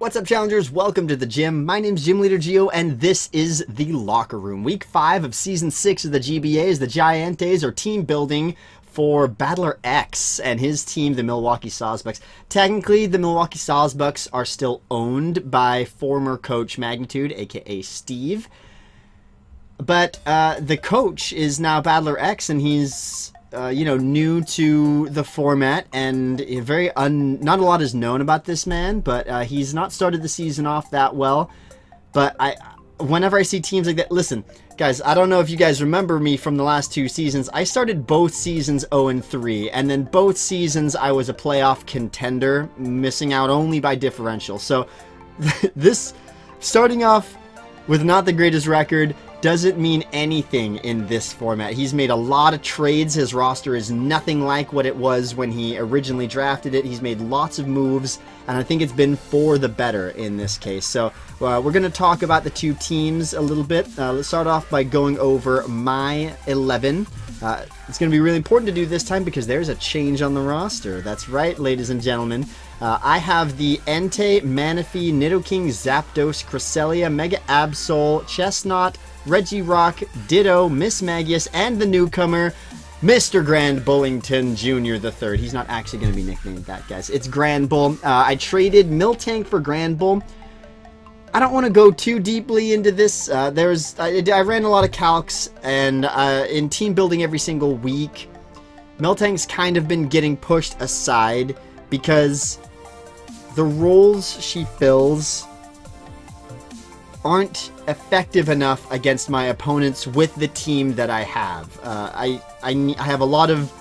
What's up, challengers? Welcome to the gym. My name's Gym Leader Geo, and this is the locker room. Week five of season six of the GBAs. The GiEnteis are team building for Battler X and his team, the Milwaukee Sawsbucks. Technically, the Milwaukee Sawsbucks are still owned by former coach Magnitude, aka Steve. But uh, the coach is now Battler X, and he's uh, you know, new to the format, and very un. Not a lot is known about this man, but uh, he's not started the season off that well. But I, whenever I see teams like that, listen, guys. I don't know if you guys remember me from the last two seasons. I started both seasons 0 and 3, and then both seasons I was a playoff contender, missing out only by differential. So, this starting off with not the greatest record doesn't mean anything in this format. He's made a lot of trades. His roster is nothing like what it was when he originally drafted it. He's made lots of moves, and I think it's been for the better in this case. So uh, we're going to talk about the two teams a little bit. Uh, let's start off by going over my 11. Uh, it's going to be really important to do this time because there's a change on the roster. That's right, ladies and gentlemen. Uh, I have the Entei, Manaphy, Nidoking, Zapdos, Cresselia, Mega Absol, Chesnaught, Regirock, Ditto, Mismagius, and the newcomer, Mr. Grand Bullington Jr. the Third. He's not actually going to be nicknamed that, guys. It's Granbull. Uh, I traded Miltank for Granbull. I don't want to go too deeply into this. Uh, there's I, I, ran a lot of calcs, and uh, in team building every single week, Miltank's kind of been getting pushed aside because the roles she fills aren't effective enough against my opponents with the team that I have. Uh, I, I, I have a lot of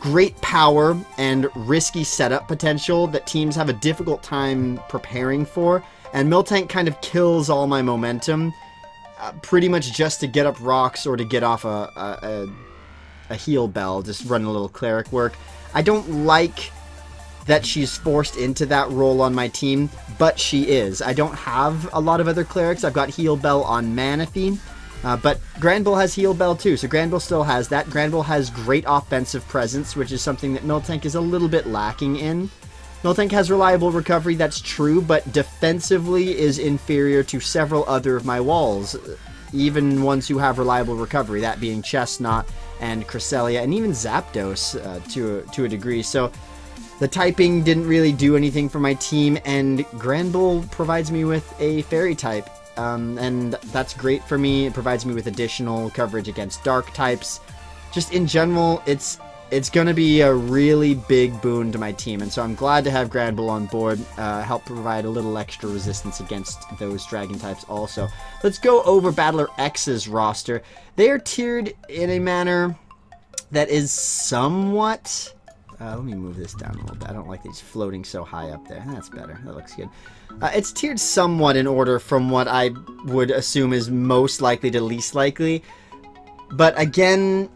great power and risky setup potential that teams have a difficult time preparing for, and Miltank kind of kills all my momentum, uh, pretty much just to get up rocks or to get off a, a, a, a heal bell, just run a little cleric work. I don't like that she's forced into that role on my team, but she is. I don't have a lot of other clerics. I've got Heal Bell on Manaphy, uh, but Granbull has Heal Bell too, so Granbull still has that. Granbull has great offensive presence, which is something that Miltank is a little bit lacking in. Miltank has reliable recovery, that's true, but defensively is inferior to several other of my walls, even ones who have reliable recovery, that being Chesnaught and Cresselia, and even Zapdos uh, to, to a degree. So the typing didn't really do anything for my team, and Granbull provides me with a fairy type. Um, and that's great for me. It provides me with additional coverage against dark types. Just in general, it's it's going to be a really big boon to my team, and so I'm glad to have Granbull on board, uh, help provide a little extra resistance against those dragon types also. Let's go over Battler X's roster. They are tiered in a manner that is somewhat uh, let me move this down a little bit. I don't like these floating so high up there. That's better. That looks good. Uh, it's tiered somewhat in order from what I would assume is most likely to least likely. But again,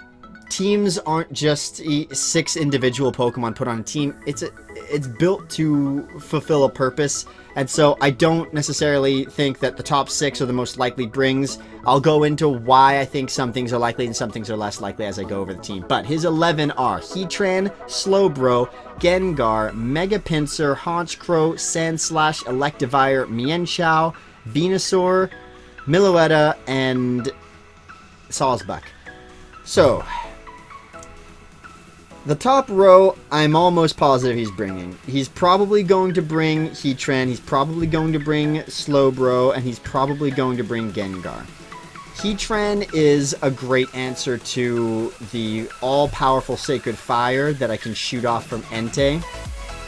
teams aren't just six individual Pokemon put on a team. It's a, it's built to fulfill a purpose, and so I don't necessarily think that the top six are the most likely brings. I'll go into why I think some things are likely and some things are less likely as I go over the team. But his 11 are Heatran, Slowbro, Gengar, Mega Pinsir, Honchkrow, Sandslash, Electivire, Mienshao, Venusaur, Meloetta, and Sawsbuck. So, the top row, I'm almost positive he's bringing. He's probably going to bring Heatran, he's probably going to bring Slowbro, and he's probably going to bring Gengar. Heatran is a great answer to the all-powerful Sacred Fire that I can shoot off from Entei.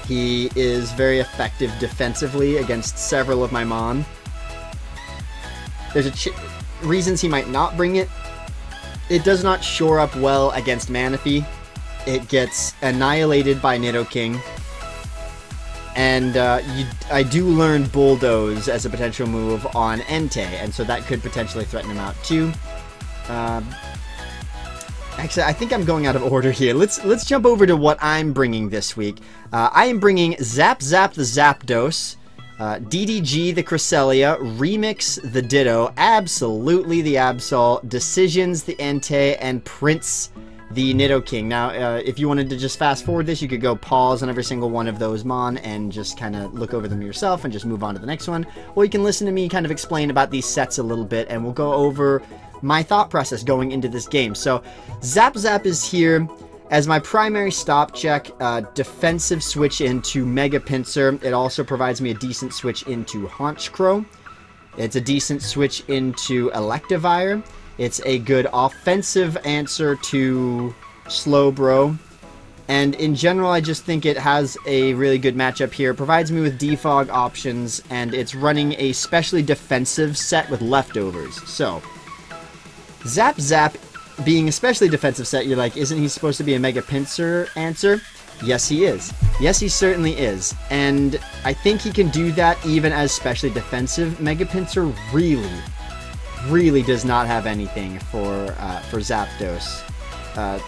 He is very effective defensively against several of my Mon. There's a reasons he might not bring it. It does not shore up well against Manaphy, it gets annihilated by Nidoking. And uh, you, I do learn Bulldoze as a potential move on Entei, and so that could potentially threaten him out too. Uh, actually, I think I'm going out of order here. Let's let's jump over to what I'm bringing this week. Uh, I am bringing Zap Zap the Zapdos, uh, DDG the Cresselia, Remix the Ditto, Absolutely the Absol, Decisions the Entei, and Prince the Nidoking. Now, uh, if you wanted to just fast forward this, you could go pause on every single one of those Mon and just kind of look over them yourself and just move on to the next one. Or you can listen to me kind of explain about these sets a little bit and we'll go over my thought process going into this game. So, Zap Zap is here as my primary stop check, uh, defensive switch into Mega Pinsir. It also provides me a decent switch into Haunch Honchkrow. It's a decent switch into Electivire. It's a good offensive answer to Slowbro. And in general, I just think it has a really good matchup here. Provides me with defog options, and it's running a specially defensive set with leftovers. So, Zap Zap being especially defensive set, you're like, isn't he supposed to be a Mega Pinsir answer? Yes, he is. Yes, he certainly is. And I think he can do that even as specially defensive. Mega Pinsir really, really does not have anything for uh, for Zapdos. Uh,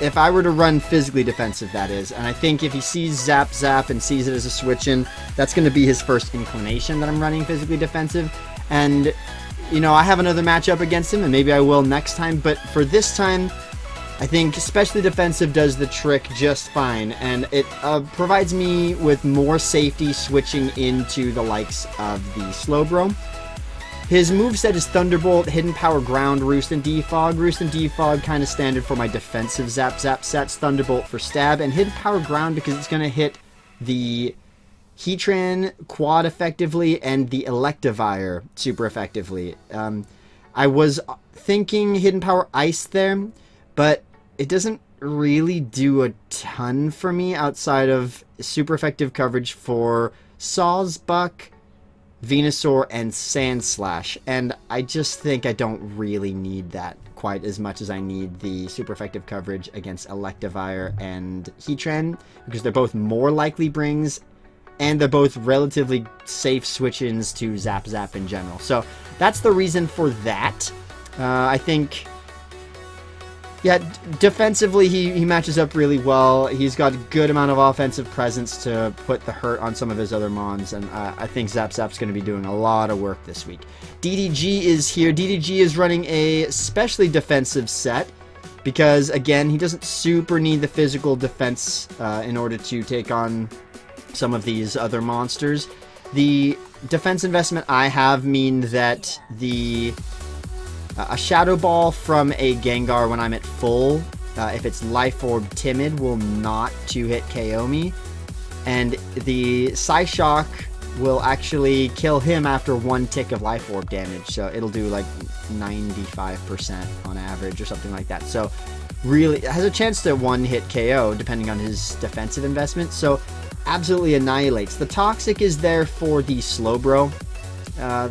if I were to run physically defensive, that is, and I think if he sees Zap Zap and sees it as a switch in, that's going to be his first inclination that I'm running physically defensive. And, you know, I have another matchup against him, and maybe I will next time, but for this time, I think especially defensive does the trick just fine, and it uh, provides me with more safety switching into the likes of the Slowbro. His moveset is Thunderbolt, Hidden Power Ground, Roost, and Defog. Roost and Defog kind of standard for my defensive Zap Zap sets. Thunderbolt for stab, and Hidden Power Ground because it's going to hit the Heatran quad effectively and the Electivire super effectively. Um, I was thinking Hidden Power Ice there, but it doesn't really do a ton for me outside of super effective coverage for Sawsbuck, Venusaur, and Sandslash. And I just think I don't really need that quite as much as I need the super effective coverage against Electivire and Heatran, because they're both more likely brings, and they're both relatively safe switch-ins to Zap Zap in general. So that's the reason for that. Uh, I think yeah, defensively he, he matches up really well. He's got a good amount of offensive presence to put the hurt on some of his other mons, and uh, I think Zap Zap's going to be doing a lot of work this week. DDG is here. DDG is running a specially defensive set because, again, he doesn't super need the physical defense uh, in order to take on some of these other monsters. The defense investment I have mean that the a Shadow Ball from a Gengar when I'm at full, uh, if it's Life Orb Timid, will not 2-hit KO me. And the Psyshock will actually kill him after one tick of Life Orb damage. So it'll do like 95% on average or something like that. So really has a chance to one-hit KO depending on his defensive investment. So absolutely annihilates. The Toxic is there for the Slowbro. Uh,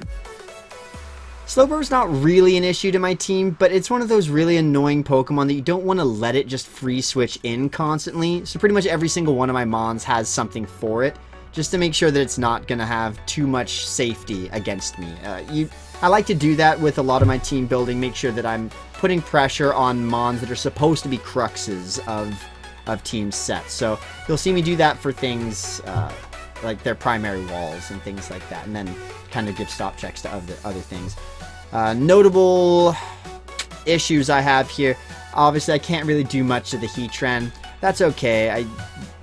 Slowbro's not really an issue to my team, but it's one of those really annoying Pokemon that you don't want to let it just free switch in constantly. So pretty much every single one of my Mons has something for it, just to make sure that it's not going to have too much safety against me. Uh, you, I like to do that with a lot of my team building, make sure that I'm putting pressure on Mons that are supposed to be cruxes of, of team sets. So you'll see me do that for things uh, like their primary walls and things like that, and then kind of give stop checks to other, other things. Uh, notable issues I have here. Obviously, I can't really do much to the Heatran. That's okay. I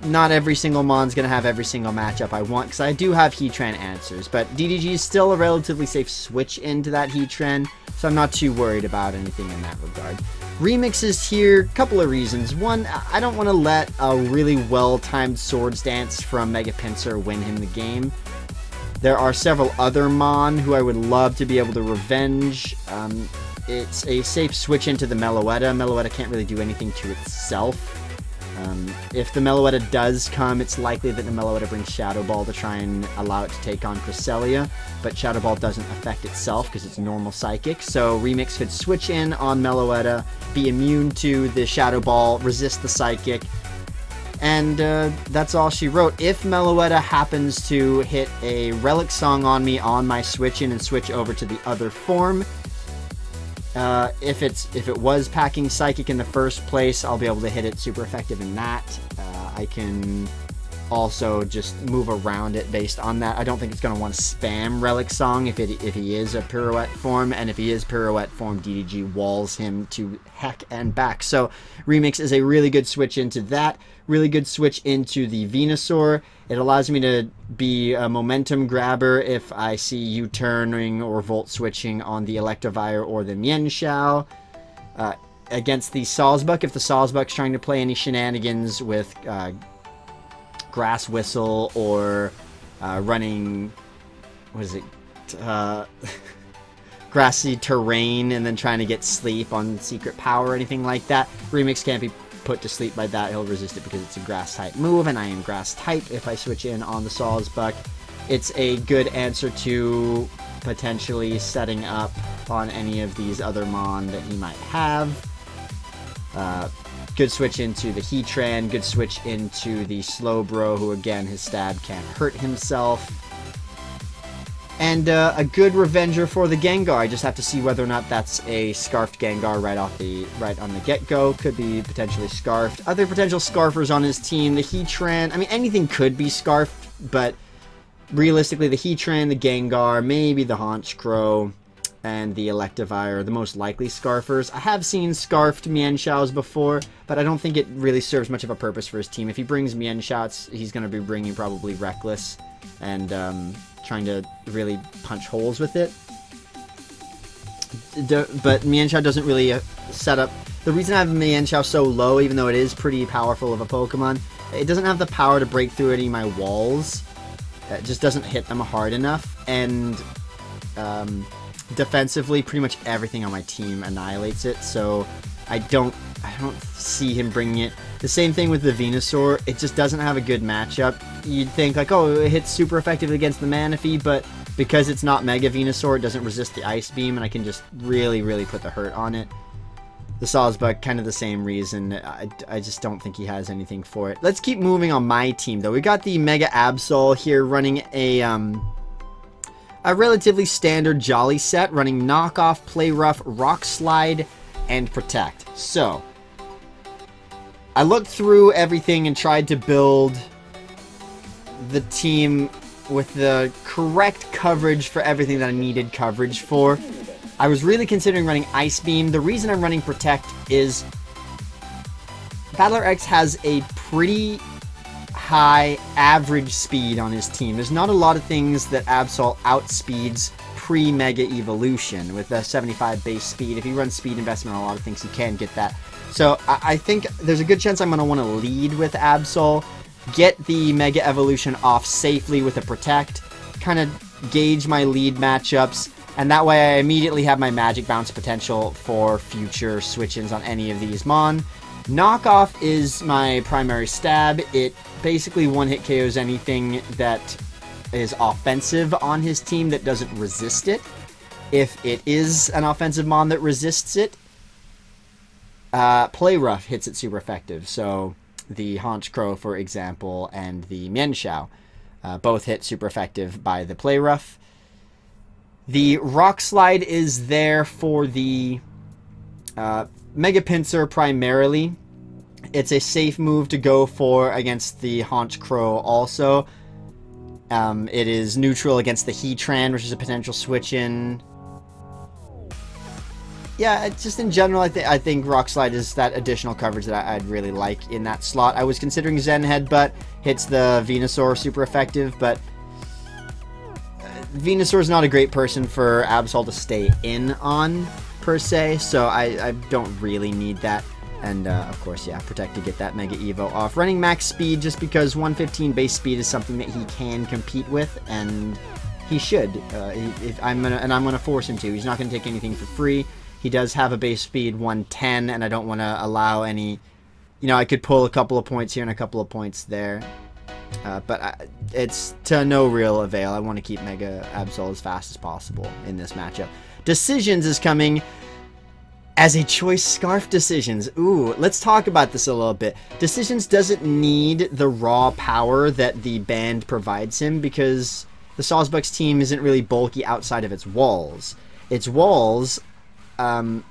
not every single Mon's going to have every single matchup I want, because I do have Heatran answers, but DDG is still a relatively safe switch into that Heatran, so I'm not too worried about anything in that regard. Remixes here, couple of reasons. One, I don't want to let a really well-timed Swords Dance from Mega Pinsir win him the game. There are several other Mon who I would love to be able to revenge. Um, it's a safe switch into the Meloetta. Meloetta can't really do anything to itself. Um, if the Meloetta does come, it's likely that the Meloetta brings Shadow Ball to try and allow it to take on Cresselia, but Shadow Ball doesn't affect itself because it's normal Psychic, so Remix could switch in on Meloetta, be immune to the Shadow Ball, resist the Psychic, and uh, that's all she wrote. If Meloetta happens to hit a Relic Song on me on my switch in and switch over to the other form, uh, if it's if it was packing Psychic in the first place, I'll be able to hit it super effective in that. Uh, I can also just move around it based on that. I don't think it's going to want to spam Relic Song if it if he is a pirouette form, and if he is pirouette form, DDG walls him to heck and back. So Remix is a really good switch into that. Really good switch into the Venusaur. It allows me to be a momentum grabber if I see you turning or volt switching on the Electivire or the Mienshao. Uh, against the Sawsbuck, if the Sawsbuck's trying to play any shenanigans with uh, Grass Whistle or uh, running, what is it, uh, grassy terrain and then trying to get sleep on Secret Power or anything like that, Remix can't be put to sleep by that. He'll resist it because it's a grass type move, and I am grass type if I switch in on the Sawsbuck. It's a good answer to potentially setting up on any of these other Mon that he might have. Uh, good switch into the Heatran, good switch into the Slowbro, who again, his stab can't hurt himself. And uh, a good Revenger for the Gengar. I just have to see whether or not that's a Scarfed Gengar right off the right on the get-go. Could be potentially Scarfed. Other potential Scarfers on his team, the Heatran. I mean, anything could be Scarfed, but realistically, the Heatran, the Gengar, maybe the Honchkrow, and the Electivire are the most likely Scarfers. I have seen Scarfed Mienshaos before, but I don't think it really serves much of a purpose for his team. If he brings Mian Mienshao, he's going to be bringing probably Reckless and um, trying to really punch holes with it. but Mienshao doesn't really uh, set up... The reason I have Mienshao so low, even though it is pretty powerful of a Pokemon, it doesn't have the power to break through any of my walls. It just doesn't hit them hard enough, and um, defensively, pretty much everything on my team annihilates it, so I don't I don't see him bringing it. The same thing with the Venusaur, it just doesn't have a good matchup. You'd think like, oh, it hits super effective against the Manaphy, but because it's not Mega Venusaur, it doesn't resist the Ice Beam, and I can just really, really put the hurt on it. The Sawsbuck, kind of the same reason. I, I just don't think he has anything for it. Let's keep moving on my team, though. We got the Mega Absol here running a, um, a relatively standard Jolly set, running Knockoff, Play Rough, Rock Slide, and Protect. So, I looked through everything and tried to build the team with the correct coverage for everything that I needed coverage for. I was really considering running Ice Beam. The reason I'm running Protect is Battler X has a pretty high average speed on his team. There's not a lot of things that Absol outspeeds pre-Mega Evolution with the 75 base speed. If you run speed investment on a lot of things, you can get that. So I, I think there's a good chance I'm going to want to lead with Absol, get the Mega Evolution off safely with a Protect, kind of gauge my lead matchups, and that way I immediately have my Magic Bounce potential for future switch-ins on any of these Mon. Knockoff is my primary stab. It basically one-hit KOs anything that is offensive on his team that doesn't resist it. If it is an offensive Mon that resists it, uh, Play Rough hits it super effective. So the Honchkrow, for example, and the Mienshao uh, both hit super effective by the Play Rough. The Rock Slide is there for the uh, Mega Pinsir primarily. It's a safe move to go for against the Honchkrow also. Um, it is neutral against the Heatran, which is a potential switch in yeah, just in general, I, th I think Rock Slide is that additional coverage that I would really like in that slot. I was considering Zen Headbutt hits the Venusaur super effective, but uh, Venusaur is not a great person for Absol to stay in on, per se, so I, I don't really need that. And, uh, of course, yeah, Protect to get that Mega Evo off. Running max speed just because 115 base speed is something that he can compete with, and he should. Uh, if I'm gonna, and I'm going to force him to. He's not going to take anything for free. He does have a base speed 110, and I don't want to allow any... You know, I could pull a couple of points here and a couple of points there. Uh, but I, it's to no real avail. I want to keep Mega Absol as fast as possible in this matchup. Decisions is coming as a choice scarf decisions. Ooh, let's talk about this a little bit. Decisions doesn't need the raw power that the band provides him because the Sawsbucks team isn't really bulky outside of its walls. Its walls um,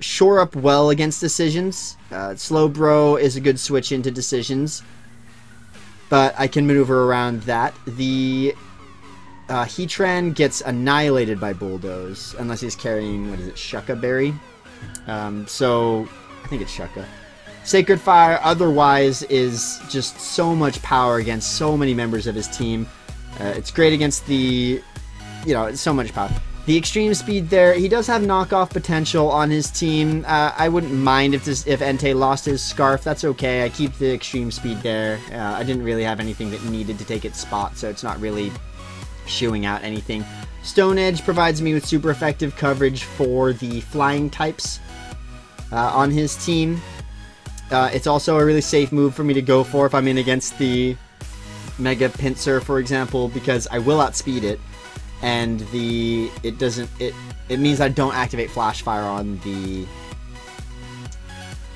shore up well against decisions. Uh, Slowbro is a good switch into decisions. but I can maneuver around that. The uh, Heatran gets annihilated by Bulldoze, unless he's carrying, what is it, Shuca Berry? Um, so, I think it's Shuca. Sacred Fire, otherwise, is just so much power against so many members of his team. Uh, it's great against the, you know, it's so much power. The extreme speed there, he does have knockoff potential on his team. Uh, I wouldn't mind if this if Entei lost his scarf. That's okay. I keep the extreme speed there. Uh, I didn't really have anything that needed to take its spot, so it's not really shooing out anything. Stone Edge provides me with super effective coverage for the flying types uh, on his team. Uh, it's also a really safe move for me to go for if I'm in against the Mega Pinsir, for example, because I will outspeed it, and the it doesn't it it means I don't activate Flash Fire on the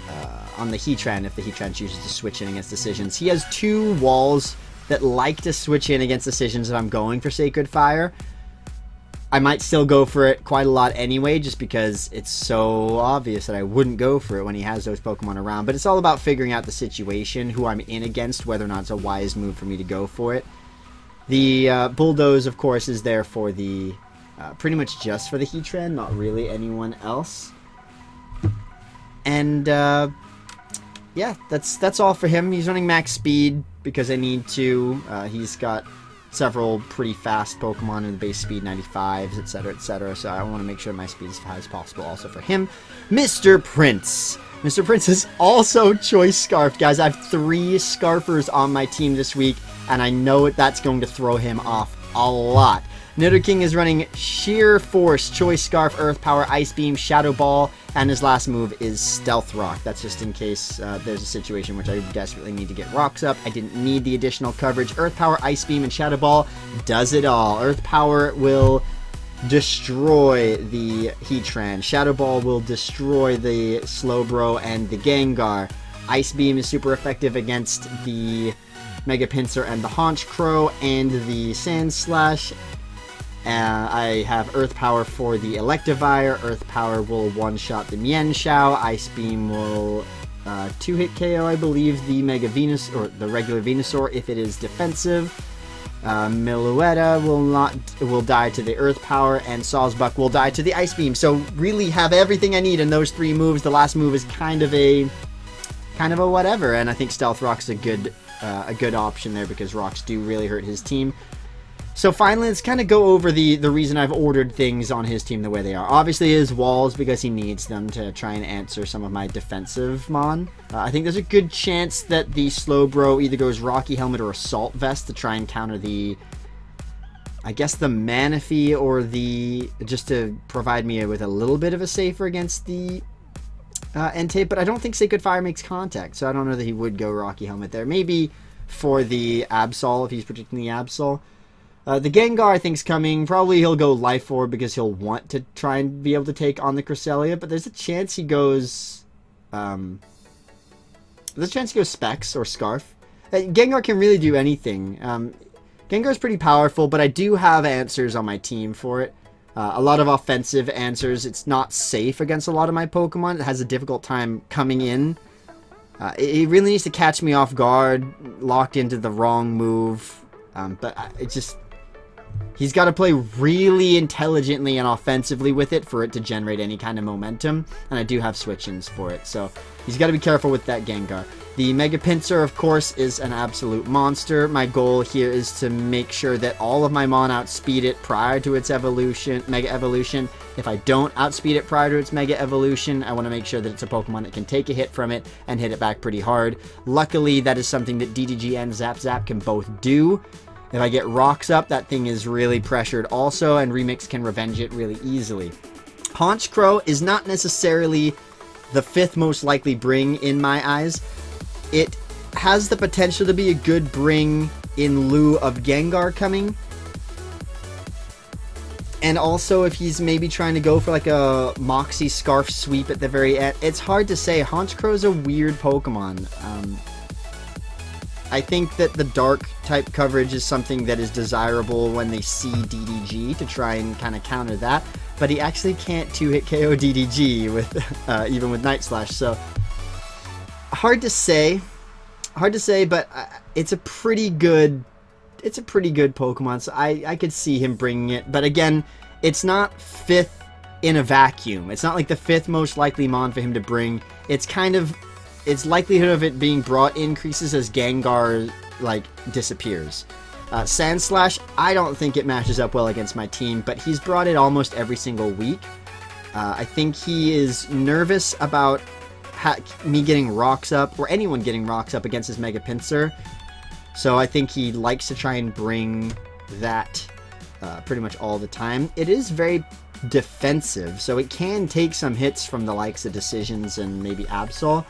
uh, on the Heatran if the Heatran chooses to switch in against decisions. He has two walls that like to switch in against decisions if I'm going for Sacred Fire. I might still go for it quite a lot anyway, just because it's so obvious that I wouldn't go for it when he has those Pokemon around. But it's all about figuring out the situation, who I'm in against, whether or not it's a wise move for me to go for it. The uh, Bulldoze, of course, is there for the... Uh, pretty much just for the Heatran, not really anyone else. And, uh, yeah, that's that's all for him. He's running max speed because I need to. Uh, he's got several pretty fast Pokemon in base speed 95s, etc., etc. So I want to make sure my speed is as high as possible also for him. Mr. Prince. Mr. Prince is also choice scarfed. Guys, I have three scarfers on my team this week, and I know that's going to throw him off a lot. Nidoking is running Sheer Force, Choice Scarf, Earth Power, Ice Beam, Shadow Ball, and his last move is Stealth Rock. That's just in case uh, there's a situation which I desperately need to get rocks up. I didn't need the additional coverage. Earth Power, Ice Beam, and Shadow Ball does it all. Earth Power will destroy the Heatran. Shadow Ball will destroy the Slowbro and the Gengar. Ice Beam is super effective against the Mega Pinsir and the Honchkrow and the Sandslash uh, I have Earth Power for the Electivire. Earth Power will one-shot the Mienshao. Ice Beam will uh, two-hit KO, I believe, the Mega Venusaur the regular Venusaur if it is defensive. Uh, will not will die to the Earth Power, and Sawsbuck will die to the Ice Beam. So really have everything I need in those three moves. The last move is kind of a kind of a whatever, and I think Stealth Rock's a good uh, a good option there because rocks do really hurt his team. So finally, let's kind of go over the, the reason I've ordered things on his team the way they are. Obviously, his walls, because he needs them to try and answer some of my defensive Mon. Uh, I think there's a good chance that the Slowbro either goes Rocky Helmet or Assault Vest to try and counter the... I guess the Manaphy or the... Just to provide me with a little bit of a safer against the uh, Entei, but I don't think Sacred Fire makes contact, so I don't know that he would go Rocky Helmet there. Maybe for the Absol, if he's predicting the Absol. Uh, the Gengar, I think, is coming. Probably he'll go Life Orb because he'll want to try and be able to take on the Cresselia, but there's a chance he goes... Um, there's a chance he goes Specs or Scarf. Uh, Gengar can really do anything. Um, Gengar's pretty powerful, but I do have answers on my team for it. Uh, a lot of offensive answers. It's not safe against a lot of my Pokemon. It has a difficult time coming in. Uh, it, it, really needs to catch me off guard, locked into the wrong move. Um, but it just He's got to play really intelligently and offensively with it for it to generate any kind of momentum, and I do have switch-ins for it, so he's got to be careful with that Gengar. The Mega Pinsir, of course, is an absolute monster. My goal here is to make sure that all of my Mon outspeed it prior to its evolution, Mega Evolution. If I don't outspeed it prior to its Mega Evolution, I want to make sure that it's a Pokemon that can take a hit from it and hit it back pretty hard. Luckily, that is something that DDG and Zap Zap can both do, if I get rocks up, that thing is really pressured also, and Remix can revenge it really easily. Honchkrow is not necessarily the fifth most likely bring in my eyes. It has the potential to be a good bring in lieu of Gengar coming. And also if he's maybe trying to go for like a Moxie Scarf sweep at the very end. It's hard to say. Honchkrow is a weird Pokemon. Um, I think that the dark type coverage is something that is desirable when they see DDG to try and kind of counter that. But he actually can't two-hit KO DDG with uh, even with Night Slash. So hard to say, hard to say. But I, it's a pretty good it's a pretty good Pokemon, so I, I could see him bringing it. But again, it's not fifth in a vacuum. It's not like the fifth most likely Mon for him to bring. It's kind of its likelihood of it being brought increases as Gengar like disappears. Uh, Sandslash, I don't think it matches up well against my team, but he's brought it almost every single week. Uh, I think he is nervous about me getting rocks up, or anyone getting rocks up against his Mega Pinsir. So I think he likes to try and bring that uh, pretty much all the time. It is very defensive, so it can take some hits from the likes of Decisions and maybe Absol.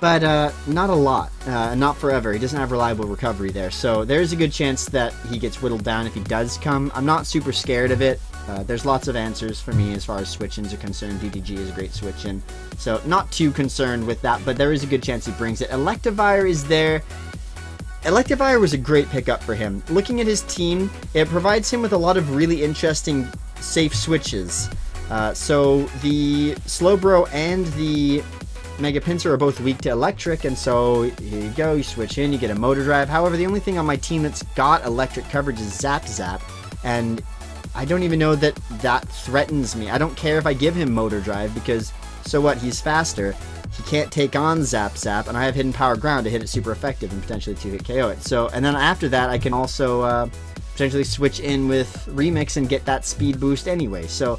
But uh, not a lot, uh, not forever. He doesn't have reliable recovery there, so there's a good chance that he gets whittled down if he does come. I'm not super scared of it. Uh, there's lots of answers for me as far as switch-ins are concerned. DDG is a great switch-in, so not too concerned with that, but there is a good chance he brings it. Electivire is there Electivire was a great pickup for him. Looking at his team, it provides him with a lot of really interesting safe switches. Uh, so the Slowbro and the Mega Pinsir are both weak to electric, and so here you go, you switch in, you get a motor drive. However, the only thing on my team that's got electric coverage is Zap Zap, and I don't even know that that threatens me. I don't care if I give him motor drive, because so what, he's faster. He can't take on Zap Zap, and I have Hidden Power Ground to hit it super effective and potentially to hit KO it. So, and then after that, I can also uh, potentially switch in with Remix and get that speed boost anyway. So,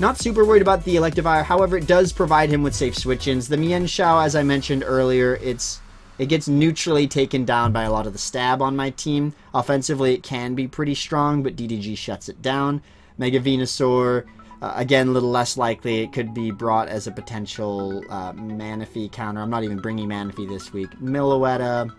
not super worried about the Electivire. However, it does provide him with safe switch-ins. The Mienshao, as I mentioned earlier, it's it gets neutrally taken down by a lot of the stab on my team. Offensively, it can be pretty strong, but DDG shuts it down. Mega Venusaur uh, again, a little less likely. It could be brought as a potential uh, Manaphy counter. I'm not even bringing Manaphy this week. Meloetta.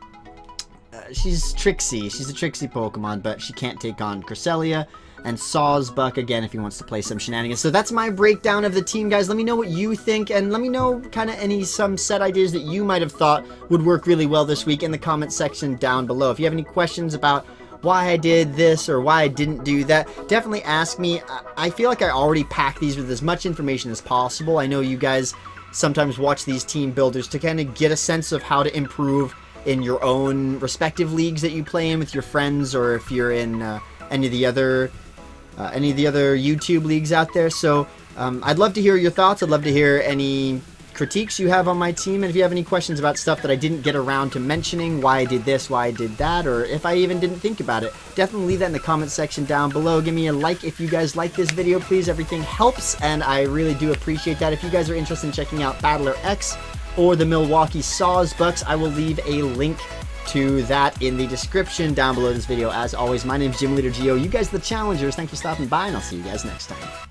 Uh, she's tricksy. She's a tricksy Pokemon, but she can't take on Cresselia. And Sawsbuck, again, if he wants to play some shenanigans. So that's my breakdown of the team, guys. Let me know what you think, and let me know kind of any some set ideas that you might have thought would work really well this week in the comment section down below. If you have any questions about why I did this or why I didn't do that, definitely ask me. I feel like I already packed these with as much information as possible. I know you guys sometimes watch these team builders to kind of get a sense of how to improve in your own respective leagues that you play in with your friends or if you're in uh, any of the other uh, any of the other YouTube leagues out there. So um, I'd love to hear your thoughts. I'd love to hear any critiques you have on my team, and if you have any questions about stuff that I didn't get around to mentioning, why I did this, why I did that, or if I even didn't think about it, definitely leave that in the comment section down below. Give me a like if you guys like this video, please. Everything helps, and I really do appreciate that. If you guys are interested in checking out Battler X or the Milwaukee Sawsbucks, I will leave a link to that in the description down below this video. As always, my name is Gym Leader Geo. You guys the challengers. Thanks for stopping by, and I'll see you guys next time.